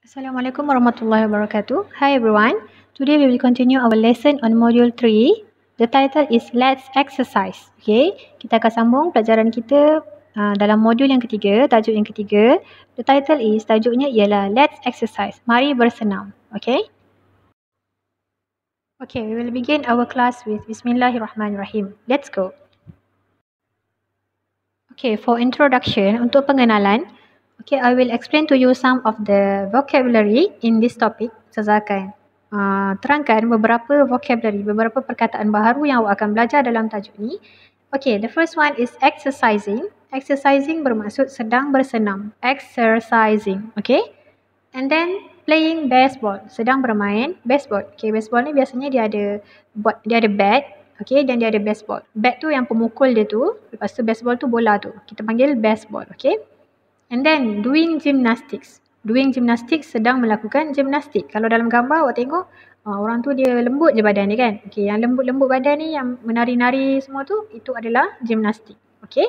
Assalamualaikum warahmatullahi wabarakatuh. Hi everyone. Today we will continue our lesson on module 3. The title is Let's Exercise. Okay, kita akan sambung pelajaran kita uh, dalam modul yang ketiga, tajuk yang ketiga. The title is, tajuknya ialah Let's Exercise. Mari bersenam. Okay. Okay, we will begin our class with Bismillahirrahmanirrahim. Let's go. Okay, for introduction, untuk pengenalan, Okay, I will explain to you some of the vocabulary in this topic. Saya akan uh, terangkan beberapa vocabulary, beberapa perkataan baharu yang awak akan belajar dalam tajuk ni. Okay, the first one is exercising. Exercising bermaksud sedang bersenam. Exercising, okay. And then playing baseball, sedang bermain baseball. Okay, baseball ni biasanya dia ada buat dia ada bat, okay, dan dia ada baseball. Bat tu yang pemukul dia tu, lepas tu baseball tu bola tu. Kita panggil baseball, okay. And then doing gymnastics. Doing gymnastics sedang melakukan gymnastik. Kalau dalam gambar awak tengok uh, orang tu dia lembut je badan dia kan. Okay, yang lembut-lembut badan ni yang menari-nari semua tu itu adalah gymnastik. Okay.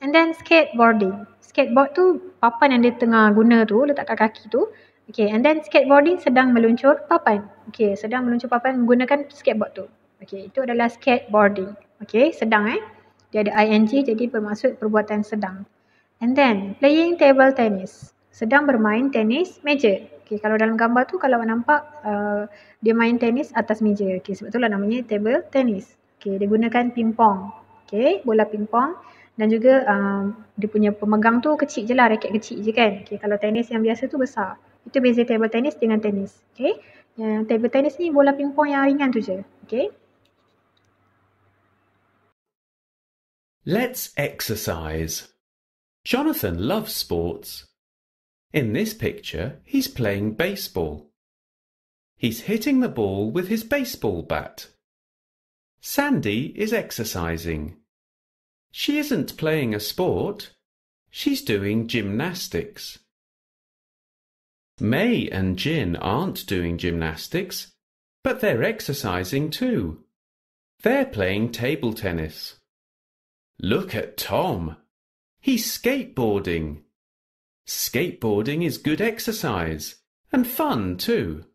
And then skateboarding. Skateboard tu papan yang dia tengah guna tu letak kat kaki tu. Okay, and then skateboarding sedang meluncur papan. Okay, sedang meluncur papan menggunakan skateboard tu. Okay, itu adalah skateboarding. Okay, sedang eh. Dia ada ing jadi bermaksud perbuatan sedang. And then playing table tennis. Sedang bermain tenis meja. Okay, kalau dalam gambar tu kalau awak nampak uh, dia main tenis atas meja. Okay, sebab itulah namanya table tennis. Okay, dia gunakan pingpong. Okay, bola pingpong. Dan juga um, dia punya pemegang tu kecil je lah, raket kecil je kan. Okay, kalau tenis yang biasa tu besar. Itu beza table tennis dengan tenis. Okay, yang table tennis ni bola pingpong yang ringan tu je. Okay. Let's exercise. Jonathan loves sports. In this picture, he's playing baseball. He's hitting the ball with his baseball bat. Sandy is exercising. She isn't playing a sport. She's doing gymnastics. May and Jin aren't doing gymnastics, but they're exercising too. They're playing table tennis. Look at Tom. He's skateboarding. Skateboarding is good exercise and fun too.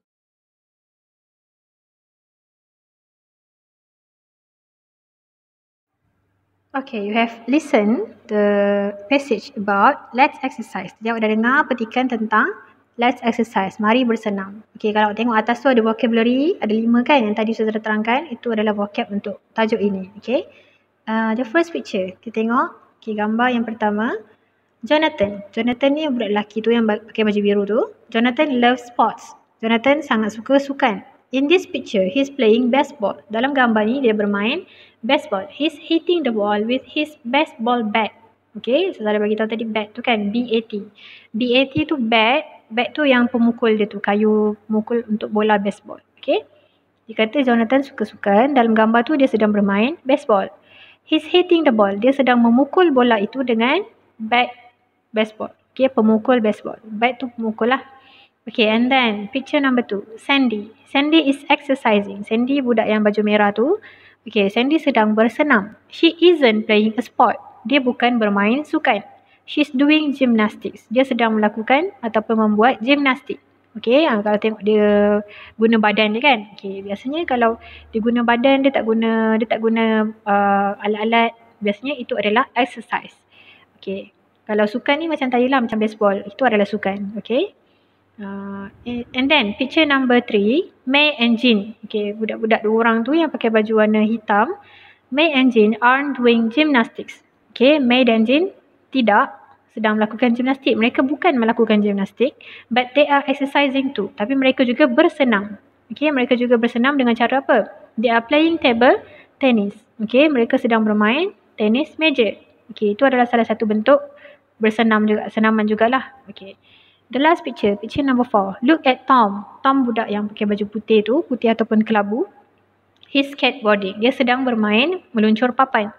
Okay, you have listened the passage about let's exercise. Awak dah dengar petikan tentang let's exercise. Mari bersenam. Okay, kalau tengok atas tu ada vocabulary, ada lima kan yang tadi saya terangkan. Itu adalah vocab untuk tajuk ini. Okay. Uh, the first picture, kita tengok Okay, gambar yang pertama. Jonathan. Jonathan ni budak lelaki tu yang pakai baju biru tu. Jonathan loves sports. Jonathan sangat suka sukan. In this picture, he's playing baseball. Dalam gambar ni, dia bermain baseball. He's hitting the ball with his baseball bat. Okay, so saya bagi tahu tadi bat tu kan, B-A-T. B-A-T tu bat. Bat tu yang pemukul dia tu, kayu pemukul untuk bola baseball. Okay. Dia kata Jonathan suka sukan. Dalam gambar tu, dia sedang bermain baseball. He's hitting the ball. Dia sedang memukul bola itu dengan bat baseball. Okay, pemukul baseball. Bat tu pemukul lah. Okay, and then picture number two. Sandy. Sandy is exercising. Sandy budak yang baju merah tu. Okay, Sandy sedang bersenam. She isn't playing a sport. Dia bukan bermain sukan. She's doing gymnastics. Dia sedang melakukan ataupun membuat gymnastik. Okay, ha, kalau tengok dia guna badan dia kan. Okay, biasanya kalau dia guna badan dia tak guna dia tak guna uh, alat-alat. Biasanya itu adalah exercise. Okay, kalau sukan ni macam tadi lah macam baseball. Itu adalah sukan. Okay. Uh, and then picture number three, May and Jin. Okay, budak-budak dua orang tu yang pakai baju warna hitam. May and Jin aren't doing gymnastics. Okay, May dan Jin tidak sedang melakukan gimnastik. Mereka bukan melakukan gimnastik, but they are exercising too. Tapi mereka juga bersenam. Okay, mereka juga bersenam dengan cara apa? They are playing table tennis. Okay, mereka sedang bermain tenis meja. Okay, itu adalah salah satu bentuk bersenam juga, senaman jugalah. Okay. The last picture, picture number four. Look at Tom. Tom budak yang pakai baju putih tu, putih ataupun kelabu. He's skateboarding. Dia sedang bermain meluncur papan.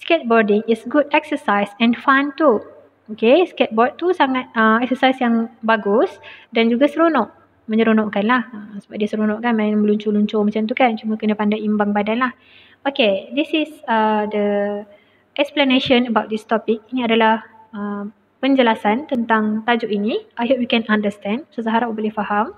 Skateboarding is good exercise and fun too. Okay, skateboard tu sangat uh, exercise yang bagus dan juga seronok. Menyeronokkan lah. Uh, sebab dia seronok kan main meluncur-luncur macam tu kan. Cuma kena pandai imbang badan lah. Okay, this is uh, the explanation about this topic. Ini adalah uh, penjelasan tentang tajuk ini. I hope you can understand. So, saya harap boleh faham.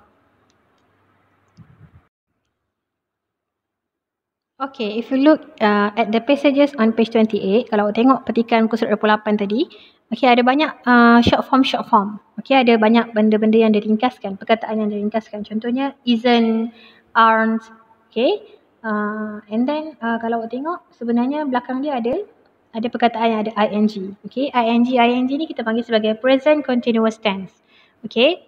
Okay, if you look uh, at the passages on page 28, kalau tengok petikan muka surat 28 tadi, okay, ada banyak uh, short form, short form. Okay, ada banyak benda-benda yang diringkaskan, perkataan yang diringkaskan. Contohnya, isn't, aren't, okay. Uh, and then, uh, kalau tengok, sebenarnya belakang dia ada ada perkataan yang ada ing. Okay, ing, ing ni kita panggil sebagai present continuous tense. Okay,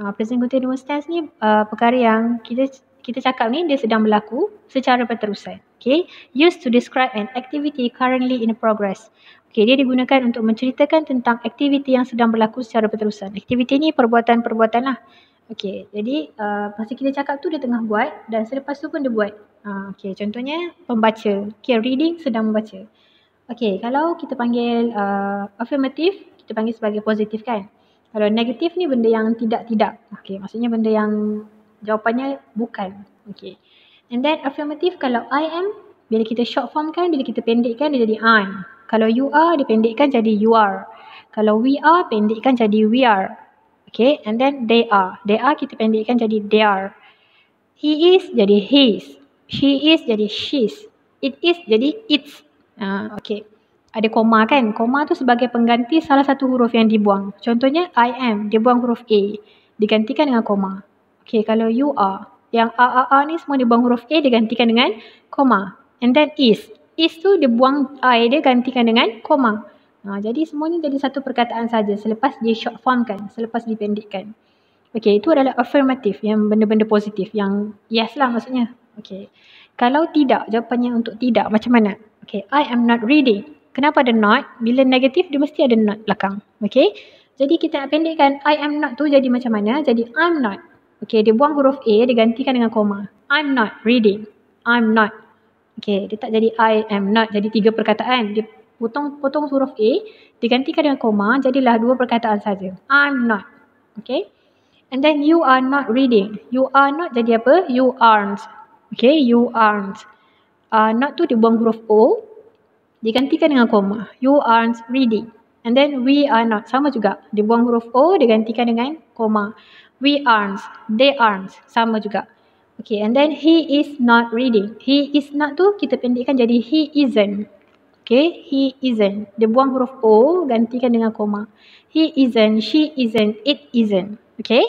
uh, present continuous tense ni uh, perkara yang kita kita cakap ni dia sedang berlaku secara berterusan. Okay. Used to describe an activity currently in progress. Okay. Dia digunakan untuk menceritakan tentang aktiviti yang sedang berlaku secara berterusan. Aktiviti ni perbuatan-perbuatan lah. Okay. Jadi uh, masa kita cakap tu dia tengah buat dan selepas tu pun dia buat. Uh, okay. Contohnya pembaca. Okay. Reading sedang membaca. Okay. Kalau kita panggil uh, affirmative, kita panggil sebagai positif kan. Kalau negatif ni benda yang tidak-tidak. Okay. Maksudnya benda yang Jawapannya bukan. Okay. And then affirmative kalau I am, bila kita short form kan, bila kita pendekkan dia jadi I'm. Kalau you are, dia pendekkan jadi you are. Kalau we are, pendekkan jadi we are. Okay. And then they are. They are kita pendekkan jadi they are. He is jadi his. She is jadi she's. It is jadi it's. Uh, okay. Ada koma kan? Koma tu sebagai pengganti salah satu huruf yang dibuang. Contohnya I am. Dia buang huruf A. Digantikan dengan koma. Okay, kalau you are. Yang a, a, a ni semua dia buang huruf A, dia gantikan dengan koma. And then is. Is tu dia buang I, dia gantikan dengan koma. Ha, jadi semuanya jadi satu perkataan saja selepas dia short form kan, selepas dipendekkan. Okay, itu adalah affirmative yang benda-benda positif, yang yes lah maksudnya. Okay. Kalau tidak, jawapannya untuk tidak, macam mana? Okay, I am not reading. Kenapa ada not? Bila negatif, dia mesti ada not belakang. Okay. Jadi kita nak pendekkan I am not tu jadi macam mana? Jadi I'm not. Okay, dia buang huruf A, dia gantikan dengan koma. I'm not reading. I'm not. Okay, dia tak jadi I am not. Jadi tiga perkataan. Dia potong potong huruf A, digantikan dengan koma, jadilah dua perkataan saja. I'm not. Okay. And then you are not reading. You are not jadi apa? You aren't. Okay, you aren't. Uh, not tu dia buang huruf O, digantikan dengan koma. You aren't reading. And then we are not. Sama juga. Dia buang huruf O, digantikan dengan koma. We aren't. They aren't. Sama juga. Okay, and then he is not reading. He is not tu kita pendekkan jadi he isn't. Okay, he isn't. Dia buang huruf O, gantikan dengan koma. He isn't, she isn't, it isn't. Okay,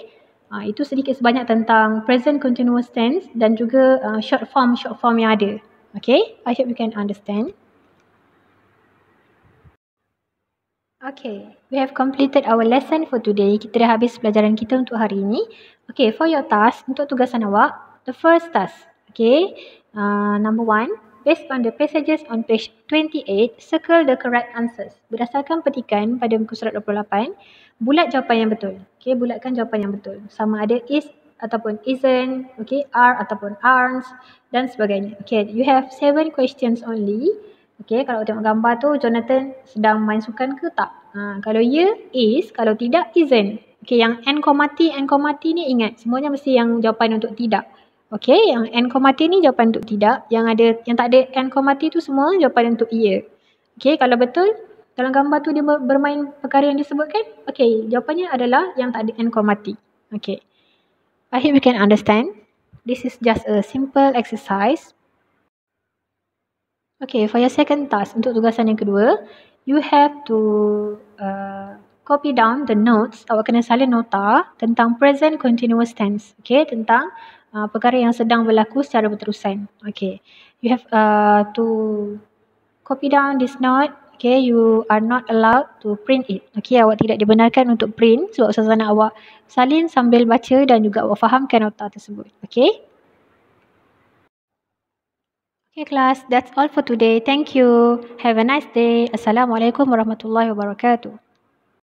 uh, itu sedikit sebanyak tentang present continuous tense dan juga uh, short form, short form yang ada. Okay, I hope you can understand. Okay, we have completed our lesson for today. Kita dah habis pelajaran kita untuk hari ini. Okay, for your task, untuk tugasan awak, the first task. Okay, uh, number one, based on the passages on page 28, circle the correct answers. Berdasarkan petikan pada muka surat 28, bulat jawapan yang betul. Okay, bulatkan jawapan yang betul. Sama ada is ataupun isn't, okay, are ataupun aren't dan sebagainya. Okay, you have seven questions only. Okay, kalau tengok gambar tu Jonathan sedang main sukan ke tak? Ha, kalau ya, is. Kalau tidak, isn't. Okay, yang N, T, N, T ni ingat. Semuanya mesti yang jawapan untuk tidak. Okay, yang N, T ni jawapan untuk tidak. Yang ada yang tak ada N, T tu semua jawapan untuk ya. Okay, kalau betul, dalam gambar tu dia bermain perkara yang disebutkan. Okay, jawapannya adalah yang tak ada N, T. Okay. I hope you can understand. This is just a simple exercise Okay, for your second task, untuk tugasan yang kedua, you have to uh, copy down the notes. Awak kena salin nota tentang present continuous tense. Okay, tentang uh, perkara yang sedang berlaku secara berterusan. Okay, you have uh, to copy down this note. Okay, you are not allowed to print it. Okay, awak tidak dibenarkan untuk print sebab usaha nak awak salin sambil baca dan juga awak fahamkan nota tersebut. Okay. Okay class, that's all for today. Thank you. Have a nice day. Assalamualaikum warahmatullahi wabarakatuh.